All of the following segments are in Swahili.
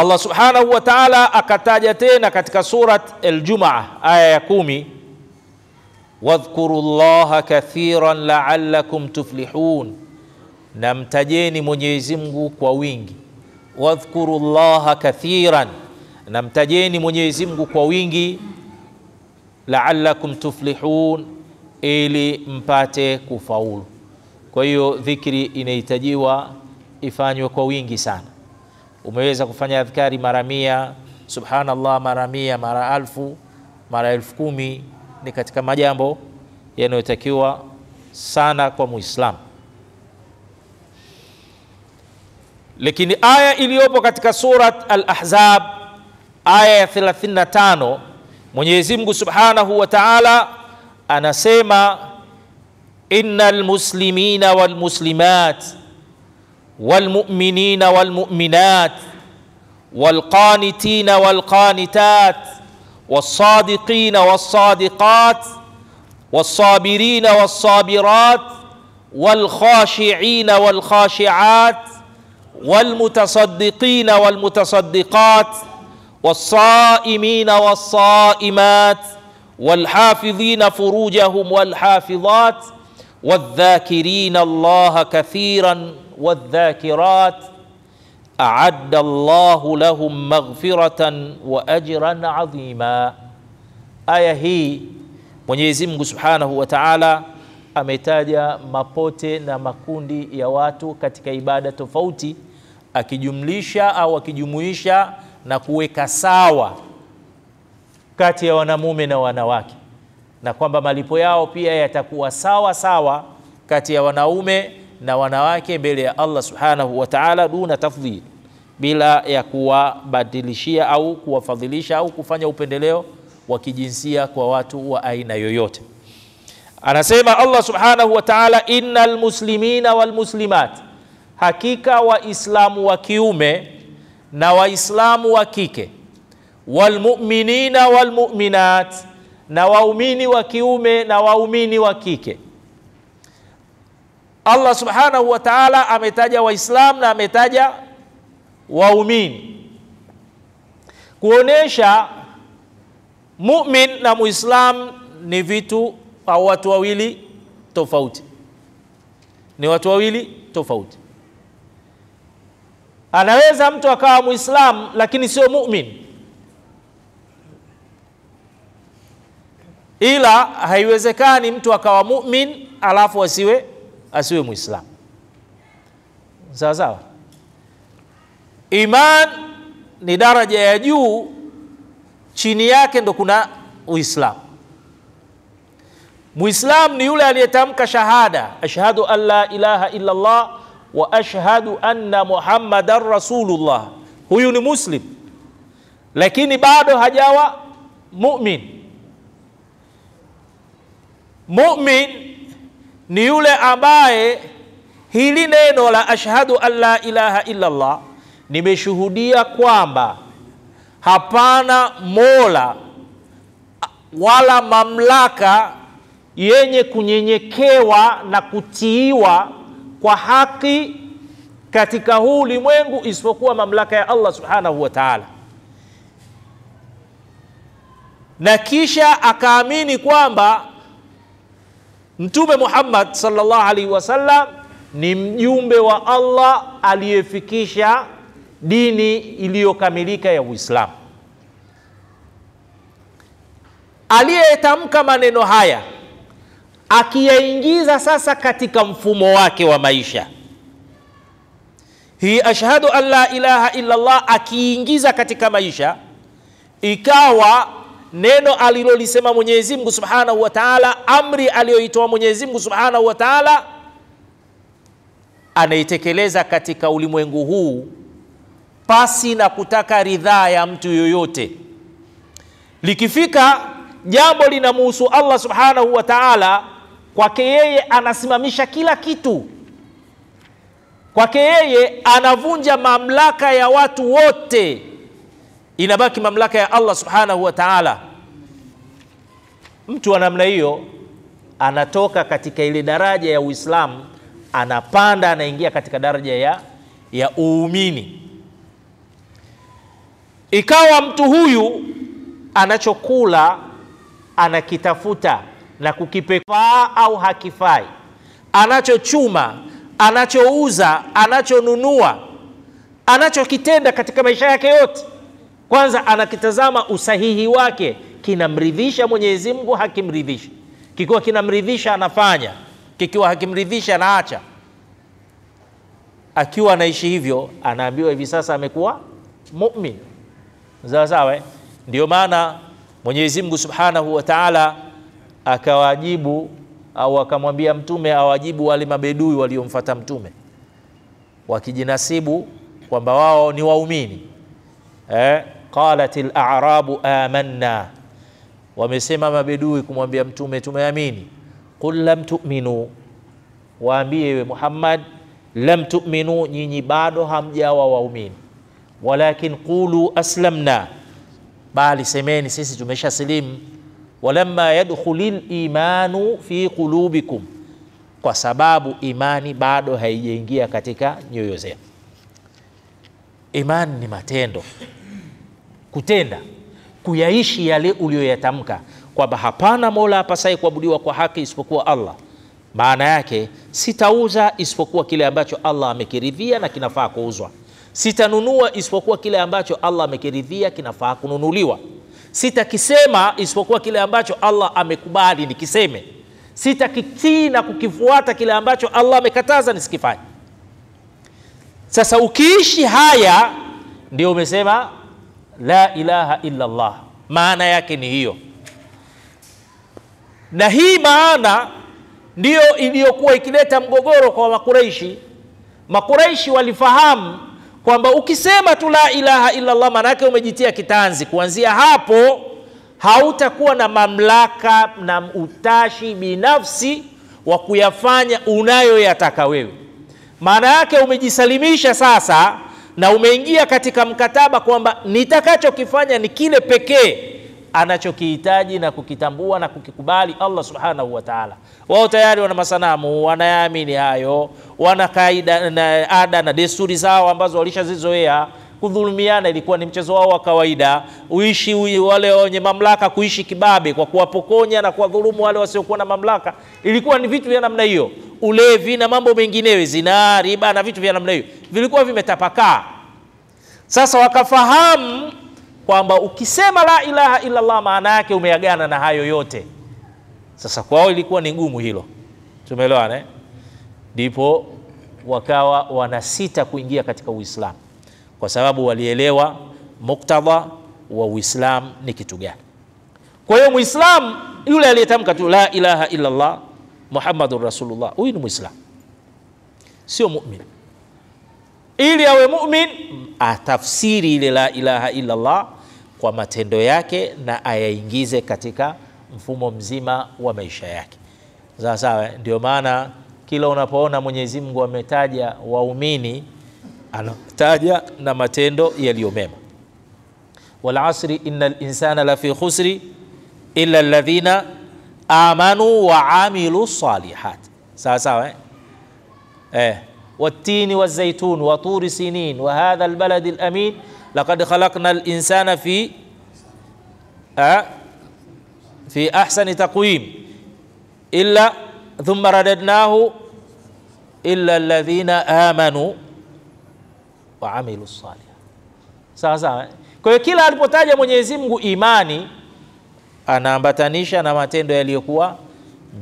Allah subhanahu wa ta'ala akataja tena katika surat Al-Jumaa aya ya kumi, wadhkuru llaha kathiran la'allakum tuflihun, na mtajeni Mwenyezi Mungu kwa wingi. Wadhkuru llaha kathiran, na mtajeni Mwenyezi Mungu kwa wingi, la'allakum tuflihun, ili mpate kufaulu. Kwa hiyo dhikri inahitajiwa ifanywe kwa wingi sana. Umeweza kufanya adhkari mara mia, subhanallah mara mia, mara alfu, mara elfu kumi, ni katika majambo yanayotakiwa sana kwa Muislamu. Lakini aya iliyopo katika surat Al-Ahzab aya ya 35, Mwenyezi Subhanahu wa Ta'ala anasema innal muslimina wal muslimat والمؤمنين والمؤمنات والقانتين والقانتات والصادقين والصادقات والصابرين والصابرات والخاشعين والخاشعات والمتصدقين والمتصدقات والصائمين والصائمات والحافظين فروجهم والحافظات والذاكرين الله كثيرا والذاكرات أعد الله لهم مغفرة وأجرا عظيما aya hii Mwenyezi Mungu Subhanahu wa Ta'ala ametaja mapote na makundi ya watu katika ibada tofauti, akijumlisha au akijumuisha na kuweka sawa kati ya wanamume na wanawake, na kwamba malipo yao pia yatakuwa sawa sawa kati ya wanaume na wanawake mbele ya Allah Subhanahu wa Ta'ala, duna tafdhil, bila ya kuwabadilishia au kuwafadhilisha au kufanya upendeleo wa kijinsia kwa watu wa aina yoyote. Anasema Allah Subhanahu wa Ta'ala, innal muslimina wal muslimat, hakika Waislamu wa kiume na Waislamu wa kike, walmuminina walmuminat, na waumini wa kiume na waumini wa kike Allah subhanahu wa ta'ala ametaja waislam na ametaja waumini. Kuonesha mumin na muislam ni vitu au watu wawili tofauti, ni watu wawili tofauti. Anaweza mtu akawa muislam lakini sio mumin, ila haiwezekani mtu akawa mumin alafu asiwe asiwe muislamu sawa sawa. Iman ni daraja ya juu, chini yake ndo kuna Uislamu. Muislamu ni yule aliyetamka shahada, ashhadu an la ilaha illa Allah wa ashhadu anna muhammadan rasulullah. Huyu ni muslim, lakini bado hajawa mumin. Mumin ni yule ambaye hili neno la ashhadu an la ilaha illa Allah, nimeshuhudia kwamba hapana mola wala mamlaka yenye kunyenyekewa na kutiiwa kwa haki katika huu ulimwengu isipokuwa mamlaka ya Allah subhanahu wa ta'ala, na kisha akaamini kwamba Mtume Muhammad sallallahu alaihi wasallam ni mjumbe wa Allah aliyefikisha dini iliyokamilika ya Uislamu. Aliyetamka maneno haya akiyaingiza sasa katika mfumo wake wa maisha, hii ashhadu an la ilaha illa Allah, akiingiza katika maisha, ikawa neno alilolisema Mwenyezi Mungu Subhanahu wa Ta'ala, amri aliyoitoa Mwenyezi Mungu Subhanahu wa Ta'ala, anaitekeleza katika ulimwengu huu pasi na kutaka ridhaa ya mtu yoyote. Likifika jambo linamuhusu Allah Subhanahu wa Ta'ala, kwake yeye anasimamisha kila kitu, kwake yeye anavunja mamlaka ya watu wote inabaki mamlaka ya Allah subhanahu wa ta'ala. Mtu wa namna hiyo anatoka katika ile daraja ya Uislamu, anapanda anaingia katika daraja ya, ya uumini. ikawa mtu huyu anachokula anakitafuta na kukipefaa au hakifai, anachochuma, anachouza, anachonunua, anachokitenda katika maisha yake yote, kwanza anakitazama usahihi wake, kinamridhisha Mwenyezi Mungu, hakimridhishi. Kikiwa kinamridhisha anafanya, kikiwa hakimridhisha anaacha. Akiwa anaishi hivyo, anaambiwa hivi sasa amekuwa mumin. Sawa sawa, eh? Ndio maana Mwenyezi Mungu Subhanahu wa Ta'ala akawajibu au akamwambia mtume awajibu wale mabedui waliomfata mtume wakijinasibu kwamba wao ni waumini eh, qalatil a'rabu amanna, wamesema mabedui kumwambia mtume tumeamini. Qul lam tu'minu, waambie we Muhammad, lam tu'minu, nyinyi bado hamjawa waumini, walakin qulu aslamna, bali semeni sisi tumesha silimu walamma yadkhulil imanu fi qulubikum, kwa sababu imani bado haijaingia katika nyoyo zenu. Imani ni matendo, kutenda, kuyaishi yale uliyoyatamka kwamba hapana mola apasaye kuabudiwa kwa haki isipokuwa Allah. Maana yake sitauza isipokuwa kile ambacho Allah amekiridhia na kinafaa kuuzwa, sitanunua isipokuwa kile ambacho Allah amekiridhia kinafaa kununuliwa sitakisema isipokuwa kile ambacho Allah amekubali nikiseme, sitakitii na kukifuata kile ambacho Allah amekataza nisikifanye. Sasa ukiishi haya, ndio umesema la ilaha illa Allah. Maana yake ni hiyo, na hii maana ndiyo iliyokuwa ikileta mgogoro kwa Makureishi. Makureishi walifahamu kwamba ukisema tu la ilaha illa Allah maana yake umejitia kitanzi. Kuanzia hapo hautakuwa na mamlaka na utashi binafsi wa kuyafanya unayoyataka wewe. Maana yake umejisalimisha sasa, na umeingia katika mkataba kwamba nitakachokifanya ni kile pekee anachokihitaji na kukitambua na kukikubali Allah subhanahu wa ta'ala. Wao tayari wana masanamu, wanayaamini hayo, wana kaida na ada na desturi zao ambazo walishazizoea. Kudhulumiana ilikuwa ni mchezo wao wa kawaida, uishi wale wenye mamlaka kuishi kibabe kwa kuwapokonya na kuwadhulumu wale wasiokuwa na mamlaka, ilikuwa ni vitu vya namna hiyo. Ulevi na mambo mengineyo, zinaa, riba na vitu vya namna hiyo vilikuwa vimetapakaa. Sasa wakafahamu kwamba ukisema la ilaha illa Allah maana yake umeagana na hayo yote. Sasa kwao ilikuwa ni ngumu hilo, tumeelewana eh? Ndipo wakawa wanasita kuingia katika Uislamu kwa sababu walielewa muktadha wa Uislamu ni kitu gani. Kwa hiyo Muislamu yule aliyetamka tu la ilaha illa Allah Muhammadur Rasulullah, huyu ni muislam sio mumin. Ili awe mumin, atafsiri ile la ilaha illa Allah kwa matendo yake na ayaingize katika mfumo mzima wa maisha yake. Sawa sawa, ndio maana kila unapoona Mwenyezi Mungu ametaja waumini anataja na matendo yaliyo mema. Wal asri innal insana lafi khusri illa alladhina wa amilu salihat. Sawa sawa eh? Eh, والتين والزيتون وطور سينين وهذا البلد الأمين لقد خلقنا الإنسان في أه في أحسن تقويم إلا ثم رددناه إلا الذين آمنوا وعملوا الصالحات sawa sawa. Kwa hiyo kila alipotaja Mwenyezi imani anaambatanisha na matendo yaliyokuwa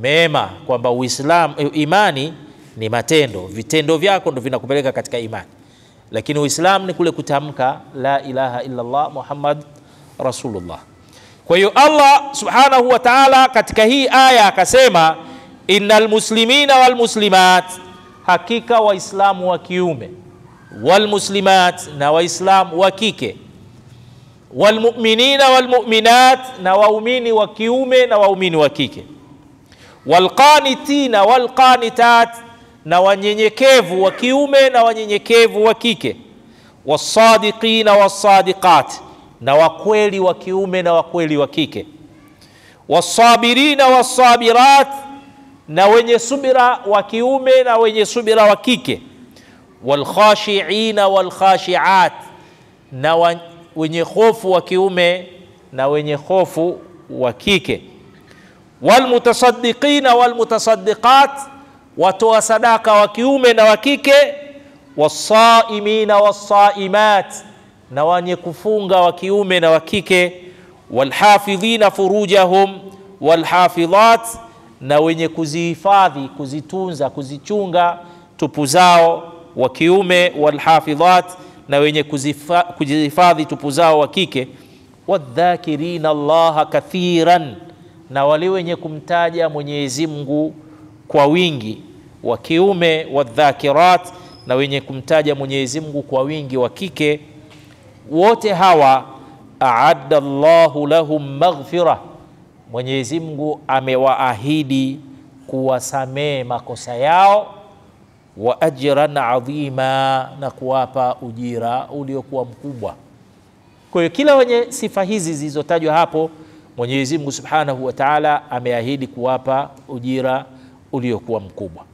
mema, kwamba Uislamu imani ni matendo, vitendo vyako ndo vinakupeleka katika imani, lakini Uislamu ni kule kutamka la ilaha illallah Muhammad Rasulullah. Kwa hiyo Allah subhanahu wa ta'ala katika hii aya akasema, innal muslimina wal muslimat, hakika waislamu wa kiume, wal muslimat, na waislamu wa kike, والمؤمنين والمؤمنات نوومين وكيوم نوومين وكيك والقانتين والقانتات نوانينيكيف وكيوم نوانينيكيف وكيك والصادقين والصادقات نوكويلي وكيوم نوكويلي وكيك والصابرين والصابرات نوين يسبرا وكيوم نوين يسبرا وكيك والخاشعين والخاشعات نوان wenye hofu wa kiume na wenye hofu wa kike. Walmutasaddiqina walmutasaddiqat watoa sadaka wa kiume na wa kike wasaimina wasaimat na wenye kufunga wa kiume na wa kike walhafidhina furujahum walhafidhat na wenye kuzihifadhi kuzitunza kuzichunga tupu zao wa kiume walhafidhat na wenye kuzihifadhi tupu zao wa kike wadhakirina allaha kathiran na wale wenye kumtaja mwenyezi mungu kwa wingi wa kiume wadhakirat na wenye kumtaja mwenyezi mungu kwa wingi wa kike wote hawa aadda llahu lahum maghfira. Mwenyezi mungu amewaahidi kuwasamehe makosa yao wa ajran adhima na kuwapa ujira uliokuwa mkubwa. Kwa hiyo kila wenye sifa hizi zilizotajwa hapo mwenyezi mungu subhanahu wa taala ameahidi kuwapa ujira uliokuwa mkubwa.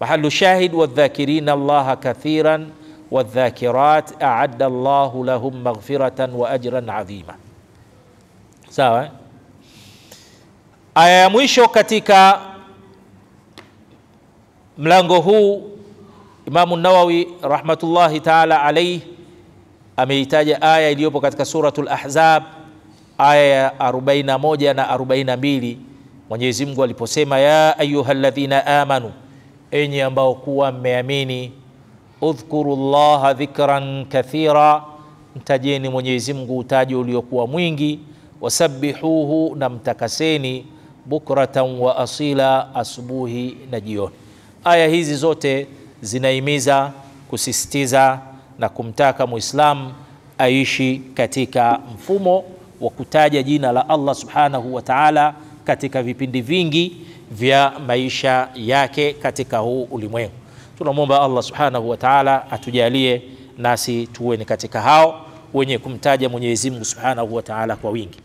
Mahalu shahid wadhakirina allaha kathiran wadhakirat aadda Allahu lahum maghfiratan wa ajran adhima sawa eh? aya ya mwisho katika mlango huu imamu nawawi rahmatullahi taala alaihi ameitaja aya iliyopo katika suratul ahzab aya ya 41 na 42 mwenyezi mungu aliposema ya ayuha ladhina amanu enyi ambao kuwa mmeamini udhkuru llaha dhikran kathira mtajeni mwenyezi mungu utaji uliokuwa mwingi wasabihuhu na mtakaseni bukratan wa asila asubuhi na jioni. Aya hizi zote zinahimiza kusisitiza na kumtaka muislamu aishi katika mfumo wa kutaja jina la allah subhanahu wa taala katika vipindi vingi vya maisha yake katika huu ulimwengu. Tunamwomba allah subhanahu wa taala atujalie nasi tuwe ni katika hao wenye kumtaja mwenyezi mungu subhanahu wa taala kwa wingi